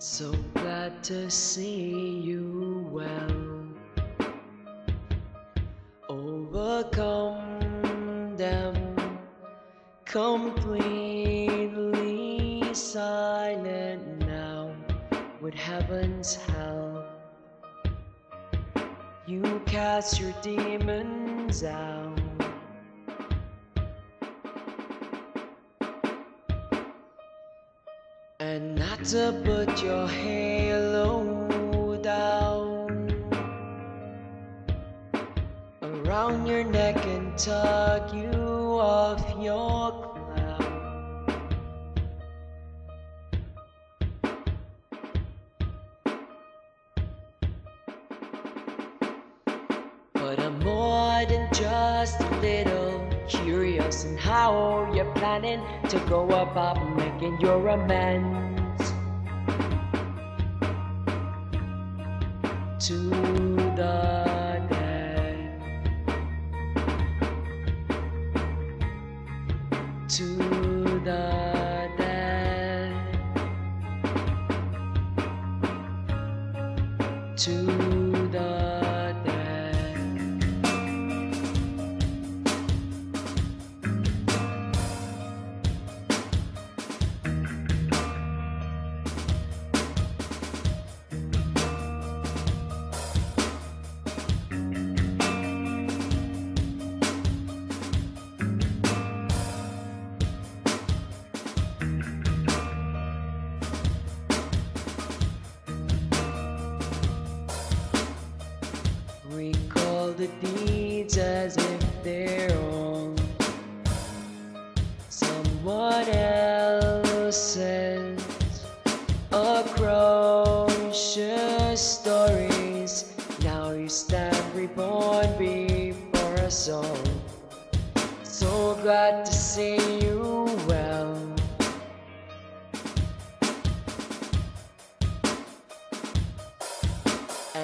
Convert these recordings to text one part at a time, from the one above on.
So glad to see you well. Overcome them, completely silent now. With heaven's help, you cast your demons out. And not to put your halo down around your neck and tuck you off your cloud. But I'm more than just a little curious in how you're planning to go about making your amends to the dead, to the dead, to The deeds as if they're all someone else's atrocious stories. Now you stand reborn before us all. So glad to see you well.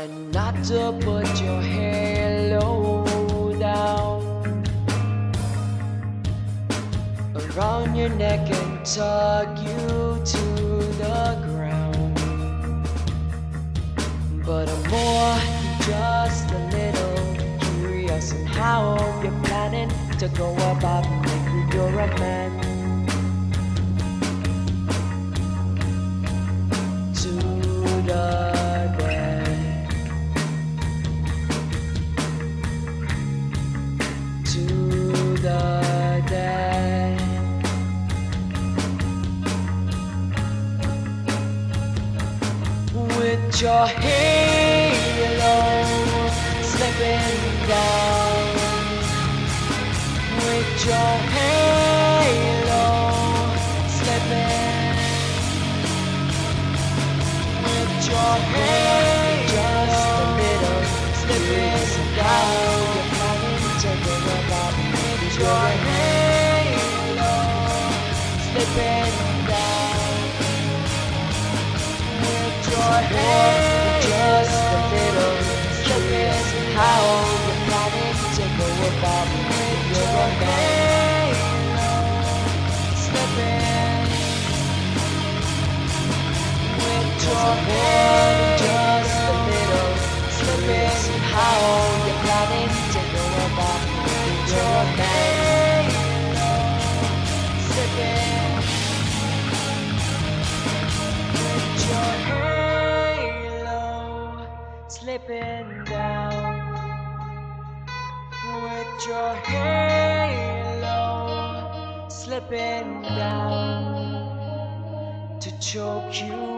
and not to put your halo your neck and tug you to the ground. But I'm more than just a little curious in how you're planning to go about making your amends. With your halo slipping down, with your halo slipping, with your halo just a little slipping down. You're to go about with your halo slipping Just a little curious how you're planning to go about your halo slipping. With your slipping down. With your halo slipping down to choke you